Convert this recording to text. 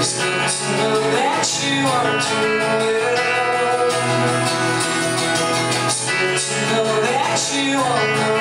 just need to know that you are doing well. Just need to know that you are